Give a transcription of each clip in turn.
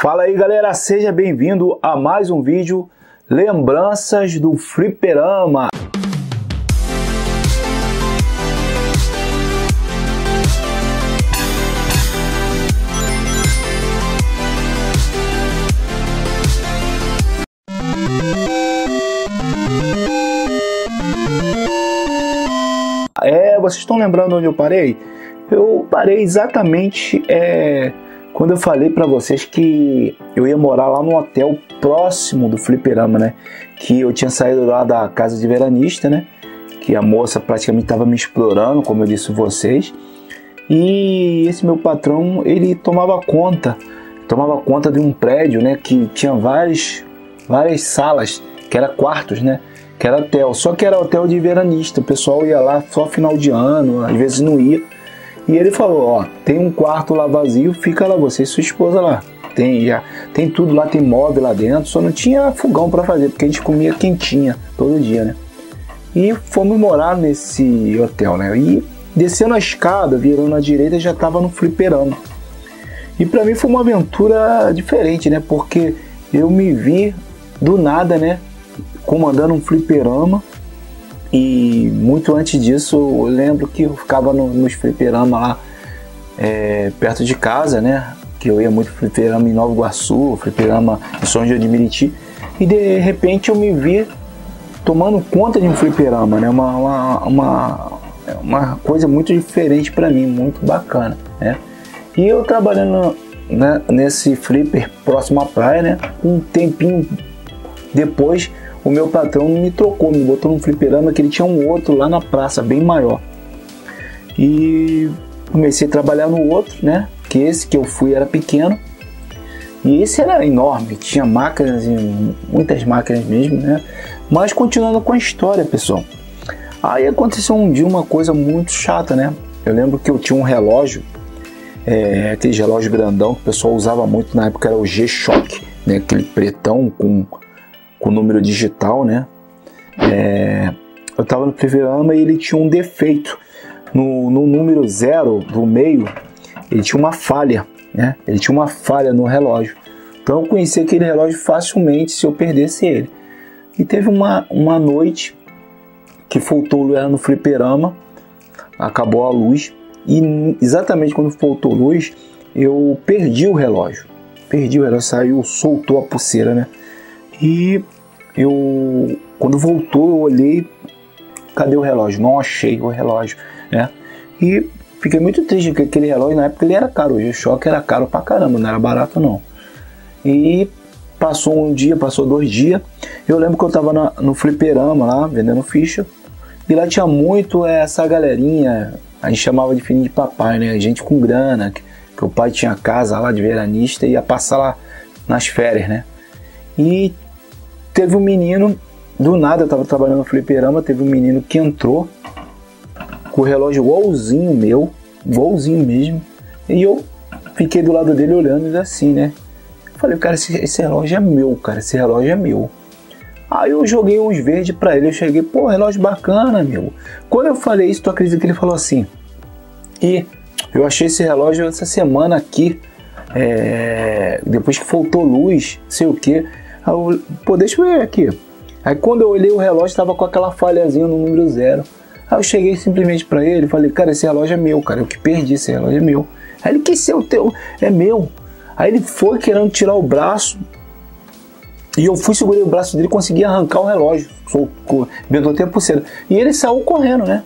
Fala aí galera, seja bem-vindo a mais um vídeo Lembranças do Fliperama. É, vocês estão lembrando onde eu parei? Eu parei exatamente é, quando eu falei para vocês que eu ia morar lá no hotel próximo do fliperama, né? Que eu tinha saído lá da casa de veranista, né? Que a moça praticamente estava me explorando, como eu disse vocês. E esse meu patrão, ele tomava conta, tomava conta de um prédio, né? Que tinha várias, várias salas, que era quartos, né? Que era hotel. Só que era hotel de veranista. O pessoal ia lá só final de ano, às vezes não ia e ele falou: Ó, tem um quarto lá vazio, fica lá você e sua esposa lá. Tem, já, tem tudo lá, tem móvel lá dentro, só não tinha fogão para fazer, porque a gente comia quentinha todo dia, né? E fomos morar nesse hotel, né? E descendo a escada, virando à direita, já estava no fliperama. E para mim foi uma aventura diferente, né? Porque eu me vi do nada, né? Comandando um fliperama e muito antes disso, eu lembro que eu ficava no, nos fliperama lá é, perto de casa, né? Que eu ia muito fliperama em Nova Iguaçu, fliperama em São João de Meriti. E de repente eu me vi tomando conta de um fliperama, né? Uma, uma, uma, uma coisa muito diferente para mim, muito bacana, né? E eu trabalhando né, nesse flipper próximo à praia, né? Um tempinho depois o meu patrão me trocou, me botou num fliperama que ele tinha um outro lá na praça, bem maior. E comecei a trabalhar no outro, né? Que esse que eu fui era pequeno. E esse era enorme, tinha máquinas, muitas máquinas mesmo, né? Mas continuando com a história, pessoal. Aí aconteceu um dia uma coisa muito chata, né? Eu lembro que eu tinha um relógio, é, aquele relógio grandão que o pessoal usava muito na época, era o G-Shock, né? Aquele pretão com com número digital, né? É, eu estava no fliperama e ele tinha um defeito. No, no número zero do meio, ele tinha uma falha, né? Ele tinha uma falha no relógio. Então eu conheci aquele relógio facilmente se eu perdesse ele. E teve uma, uma noite que faltou luz no fliperama, acabou a luz, e exatamente quando faltou luz, eu perdi o relógio. Perdi o relógio, saiu, soltou a pulseira, né? E eu, quando voltou, eu olhei, cadê o relógio? Não achei o relógio, né? E fiquei muito triste, porque aquele relógio na época ele era caro, o G-Shock era caro pra caramba, não era barato não. E passou um dia, passou dois dias, eu lembro que eu tava na, no fliperama lá, vendendo ficha, e lá tinha muito essa galerinha, a gente chamava de filhinho de papai, né? Gente com grana, que, que o pai tinha casa lá de veranista e ia passar lá nas férias, né? E teve um menino, do nada eu tava trabalhando no fliperama, teve um menino que entrou com o relógio igualzinho meu, igualzinho mesmo, e eu fiquei do lado dele olhando assim, né? Falei, cara, esse, esse relógio é meu, cara, esse relógio é meu. Aí eu joguei uns verdes para ele, eu cheguei, pô, relógio bacana, meu. Quando eu falei isso, tu acredita que ele falou assim? E eu achei esse relógio essa semana aqui, é, depois que faltou luz, sei o que. Eu, Pô, deixa eu ver aqui. Aí quando eu olhei o relógio, estava com aquela falhazinha no número zero. Aí eu cheguei simplesmente para ele e falei, cara, esse relógio é meu, cara. Eu que perdi, esse relógio é meu. Aí ele, que esse é o teu? É meu. Aí ele foi querendo tirar o braço. E eu fui, segurei o braço dele e consegui arrancar o relógio. Vendou a pulseira. E ele saiu correndo, né?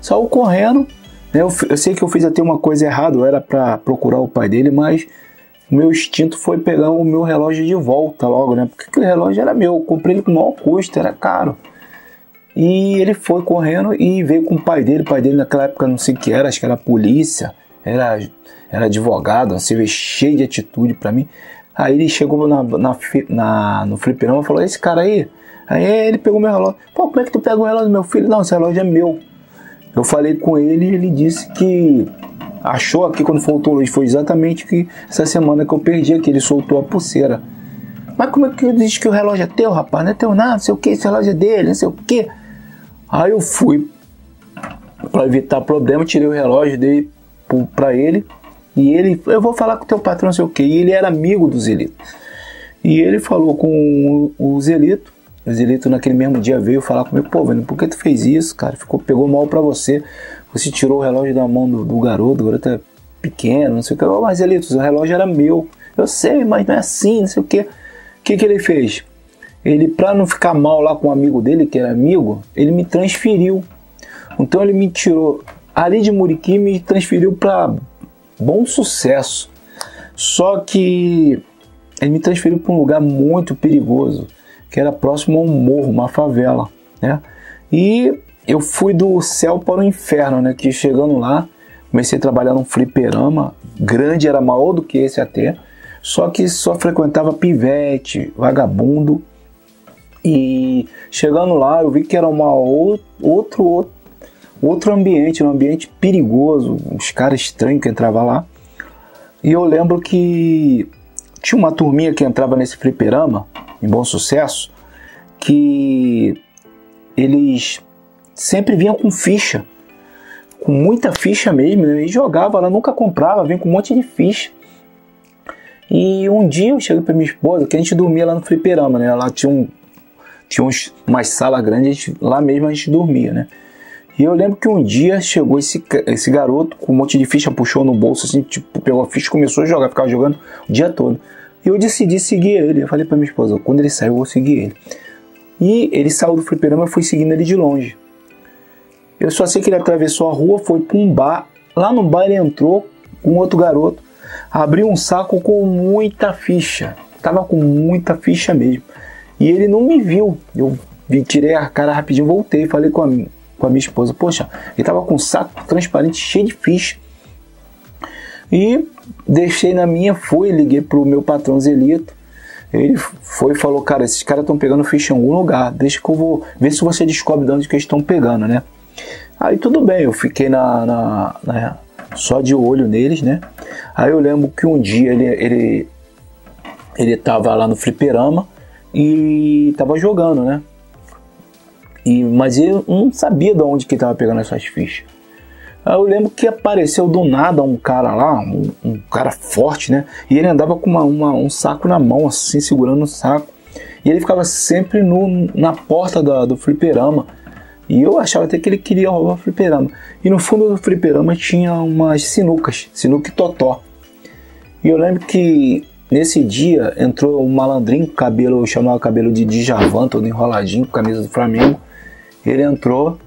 Saiu correndo. Né? Eu, eu sei que eu fiz até uma coisa errada, era para procurar o pai dele, mas o meu instinto foi pegar o meu relógio de volta logo, né? Porque aquele relógio era meu, eu comprei ele com maior custo, era caro. E ele foi correndo e veio com o pai dele. O pai dele naquela época não sei o que era, acho que era polícia, era, era advogado, assim, cheio de atitude para mim. Aí ele chegou na, na, na, no fliperama e falou: Esse cara aí. Aí ele pegou meu relógio. Pô, como é que tu pega o relógio do meu filho? Não, esse relógio é meu. Eu falei com ele e ele disse que achou aqui quando faltou luz foi exatamente que essa semana que eu perdi aqui, ele soltou a pulseira. Mas como é que ele diz que o relógio é teu, rapaz? Não é teu nada, não sei o que, esse relógio é dele, não sei o que. Aí eu fui para evitar problema, tirei o relógio, dei para ele E ele, eu vou falar com o teu patrão, não sei o quê. E ele era amigo do Zelito. E ele falou com o Zelito. O Zelito naquele mesmo dia veio falar comigo, pô, velho, por que tu fez isso, cara? Ficou, pegou mal pra você. Você tirou o relógio da mão do, do garoto, o garoto é pequeno, não sei o que. Oh, mas Zelito, o relógio era meu. Eu sei, mas não é assim, não sei o que. O que, que ele fez? Ele, pra não ficar mal lá com um amigo dele, que era amigo, ele me transferiu. Então ele me tirou ali de Muriqui me transferiu para Bom Sucesso. Só que ele me transferiu para um lugar muito perigoso, que era próximo a um morro, uma favela, né? E eu fui do céu para o inferno, né? Que chegando lá, comecei a trabalhar num fliperama, grande, era maior do que esse até, só que só frequentava pivete, vagabundo. E chegando lá, eu vi que era uma outro, outro, outro ambiente, um ambiente perigoso, uns caras estranhos que entravam lá. E eu lembro que tinha uma turminha que entrava nesse fliperama, em bom sucesso, que eles sempre vinham com ficha, com muita ficha mesmo, né? e jogava, ela nunca comprava, vinha com um monte de ficha. E um dia eu cheguei para minha esposa, que a gente dormia lá no fliperama, né? Lá tinha, um, tinha uns, uma sala grande, gente, lá mesmo a gente dormia, né? E eu lembro que um dia chegou esse, esse garoto com um monte de ficha, puxou no bolso, assim, tipo, pegou a ficha e começou a jogar, ficava jogando o dia todo. E eu decidi seguir ele. Eu falei pra minha esposa, quando ele saiu, eu vou seguir ele. E ele saiu do fliperama e fui seguindo ele de longe. Eu só sei que ele atravessou a rua, foi para um bar. Lá no bar ele entrou com outro garoto, abriu um saco com muita ficha. Tava com muita ficha mesmo. E ele não me viu. Eu tirei a cara rapidinho, voltei, falei com a, com a minha esposa, poxa, ele tava com um saco transparente cheio de ficha. E deixei na minha, fui, liguei pro meu patrão Zelito. Ele foi e falou, cara, esses caras estão pegando ficha em algum lugar, deixa que eu vou ver se você descobre de onde que eles estão pegando, né? Aí tudo bem, eu fiquei na, na, na, só de olho neles, né? Aí eu lembro que um dia ele, ele, ele tava lá no fliperama e tava jogando, né? E, mas eu não sabia de onde que ele tava pegando essas fichas. Aí eu lembro que apareceu do nada um cara lá, um, um cara forte, né? E ele andava com uma, uma, um saco na mão, assim, segurando o saco. E ele ficava sempre no, na porta do, do fliperama. E eu achava até que ele queria roubar o fliperama. E no fundo do fliperama tinha umas sinucas, sinuca e totó. E eu lembro que nesse dia entrou um malandrinho, cabelo, eu chamava o cabelo de Djavan, todo enroladinho, com camisa do Flamengo. Ele entrou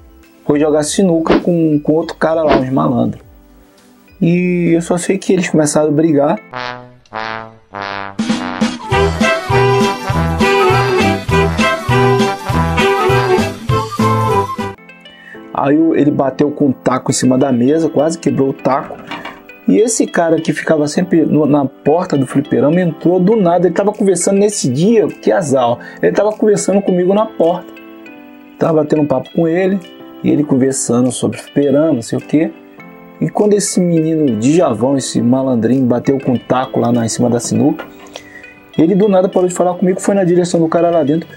foi jogar sinuca com, com outro cara lá, uns malandros. E eu só sei que eles começaram a brigar. Aí ele bateu com o taco em cima da mesa, quase quebrou o taco. E esse cara que ficava sempre na porta do fliperama entrou do nada. Ele estava conversando nesse dia, que azar. Ele estava conversando comigo na porta. Tava batendo um papo com ele e ele conversando sobre fliperama, não sei o que. E quando esse menino de Javão, esse malandrinho, bateu com o taco lá na, em cima da sinuca, ele do nada parou de falar comigo, foi na direção do cara lá dentro,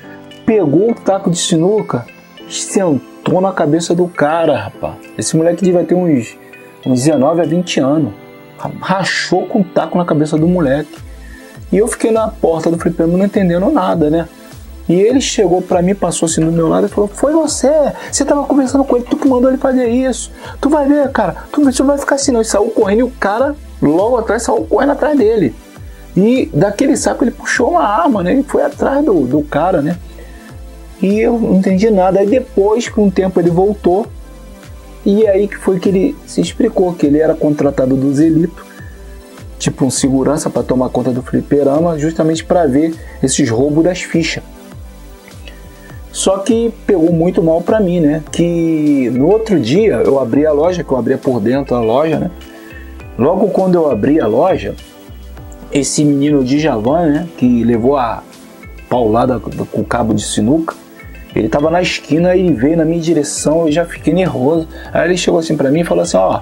pegou o taco de sinuca, sentou na cabeça do cara, rapaz. Esse moleque devia ter uns, uns 19 a 20 anos. Rachou com o taco na cabeça do moleque. E eu fiquei na porta do fliperama não entendendo nada, né? E ele chegou para mim, passou assim do meu lado e falou: Foi você, você tava conversando com ele, tu que mandou ele fazer isso. Tu vai ver, cara, tu não vai ficar assim não. Ele saiu correndo e o cara logo atrás saiu correndo atrás dele. E daquele saco ele puxou uma arma, né? E foi atrás do, do cara, né? E eu não entendi nada. Aí depois, com um tempo, ele voltou. E aí que foi que ele se explicou que ele era contratado do Zelito, tipo um segurança para tomar conta do fliperama, justamente para ver esses roubos das fichas. Só que pegou muito mal para mim, né? Que no outro dia eu abri a loja, que eu abria por dentro a loja, né? Logo quando eu abri a loja, esse menino de Javan, né? Que levou a paulada com o cabo de sinuca, ele tava na esquina e veio na minha direção, eu já fiquei nervoso. Aí ele chegou assim para mim e falou assim: Ó,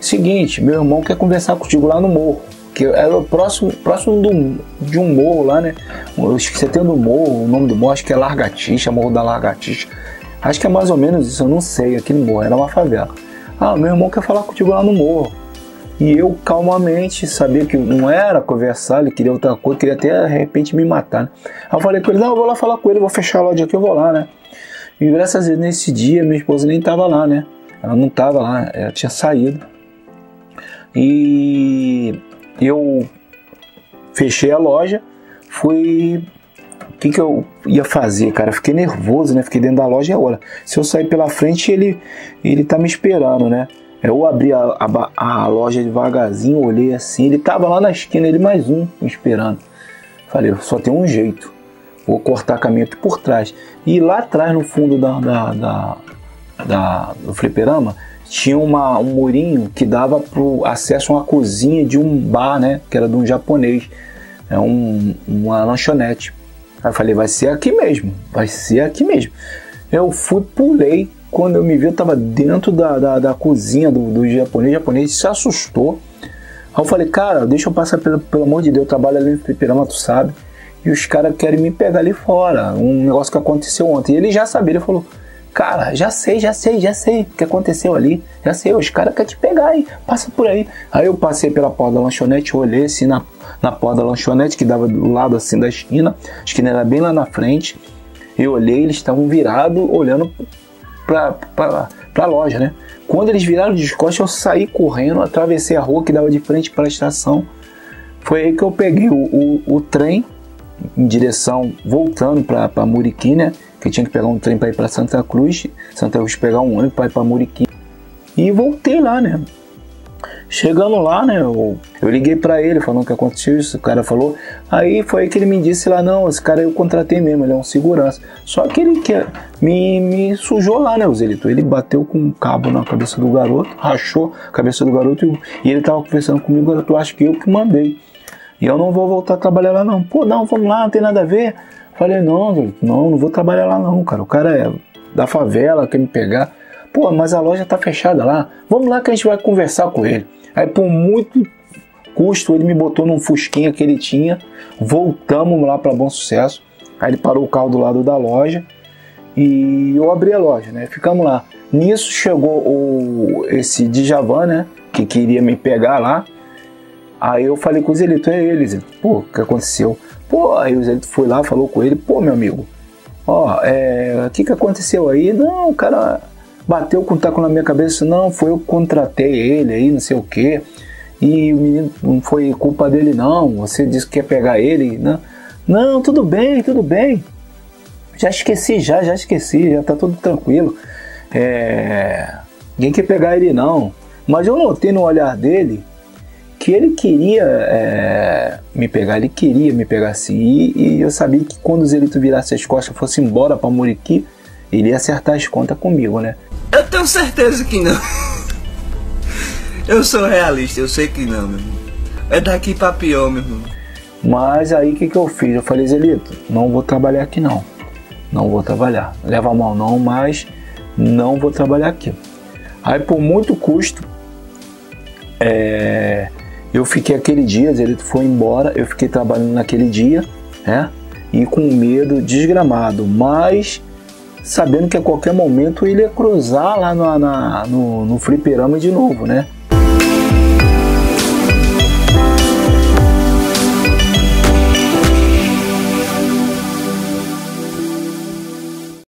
seguinte, meu irmão quer conversar contigo lá no morro que era o próximo, próximo do, de um morro lá, né? Você tem no morro, o nome do morro acho que é Largatixa, Morro da Largatixa. Acho que é mais ou menos isso, eu não sei, aquele morro, era uma favela. Ah, meu irmão quer falar contigo lá no morro. E eu calmamente sabia que não era conversar, ele queria outra coisa, queria até de repente me matar. Né? Aí eu falei com ele: não, eu vou lá falar com ele, vou fechar a loja aqui, eu vou lá, né? E graças a Deus nesse dia minha esposa nem estava lá, né? Ela não estava lá, ela tinha saído. E eu fechei a loja, fui. O que, que eu ia fazer, cara? Fiquei nervoso, né? Fiquei dentro da loja e agora? Se eu sair pela frente, ele, ele tá me esperando, né? Eu abri a, a, a, loja devagarzinho, olhei assim, ele tava lá na esquina, ele mais um me esperando. Falei, só tem um jeito, vou cortar caminho por trás. E lá atrás, no fundo da, da, da, da do fliperama, tinha uma, um murinho que dava pro acesso a uma cozinha de um bar, né? Que era de um japonês, é um, uma lanchonete. Aí eu falei, vai ser aqui mesmo, vai ser aqui mesmo. Eu fui, pulei, quando eu me vi, eu estava dentro da, da, da, cozinha do, do japonês. O japonês se assustou. Aí eu falei, cara, deixa eu passar, pelo, pelo amor de Deus, eu trabalho ali no fliperama, tu sabe. E os caras querem me pegar ali fora. Um negócio que aconteceu ontem. E ele já sabia, ele falou, cara, já sei, já sei, já sei o que aconteceu ali. Já sei, os caras querem te pegar aí, passa por aí. Aí eu passei pela porta da lanchonete, olhei assim na, na porta da lanchonete, que dava do lado assim da esquina. A esquina era bem lá na frente. Eu olhei, eles estavam virados, olhando para a loja, né? Quando eles viraram de costas, eu saí correndo, atravessei a rua que dava de frente para a estação. Foi aí que eu peguei o, o, o trem em direção, voltando para Muriqui, né? Que eu tinha que pegar um trem para ir para Santa Cruz, Santa Cruz pegar um ônibus para ir para Muriqui. E voltei lá, né? Chegando lá, né, eu, eu liguei para ele falando que aconteceu isso, o cara falou. Aí foi aí que ele me disse lá, não, esse cara eu contratei mesmo, ele é um segurança. Só que ele quer, me, me sujou lá, né, o Zelito. Ele bateu com um cabo na cabeça do garoto, rachou a cabeça do garoto e, e ele tava conversando comigo, tu acha que eu que mandei. E eu não vou voltar a trabalhar lá não. Pô, não, vamos lá, não tem nada a ver. Falei, não, não, não vou trabalhar lá não, cara. O cara é da favela, quer me pegar. Pô, mas a loja tá fechada lá. Vamos lá que a gente vai conversar com ele. Aí por muito custo ele me botou num fusquinha que ele tinha. Voltamos lá para Bom Sucesso. Aí ele parou o carro do lado da loja e eu abri a loja, né? Ficamos lá. Nisso chegou o, esse Djavan, né? Que queria me pegar lá. Aí eu falei com o Zelito, é ele, Zelito. Pô, o que aconteceu? Pô, aí o Zelito foi lá, falou com ele, pô, meu amigo, ó, é, o que que aconteceu aí? Não, o cara bateu com o taco na minha cabeça, não, foi eu que contratei ele aí, não sei o que. E o menino não foi culpa dele não, você disse que quer pegar ele, não. Não, tudo bem, tudo bem. Já esqueci, já, já esqueci, já tá tudo tranquilo. É... Ninguém quer pegar ele não. Mas eu notei no olhar dele que ele queria é, me pegar, ele queria me pegar assim. E, e eu sabia que quando o Zelito virasse as costas fosse embora para Muriqui, ele ia acertar as contas comigo, né? Eu tenho certeza que não. Eu sou realista, eu sei que não, meu irmão. É daqui pra pior, meu irmão. Mas aí o que, que eu fiz? Eu falei, Zelito, não vou trabalhar aqui não. Não vou trabalhar. Leva mal não, mas não vou trabalhar aqui. Aí por muito custo, é, eu fiquei aquele dia, Zelito foi embora, eu fiquei trabalhando naquele dia, né? E com medo desgramado, mas sabendo que a qualquer momento ele ia cruzar lá no, na, no, no fliperama de novo, né?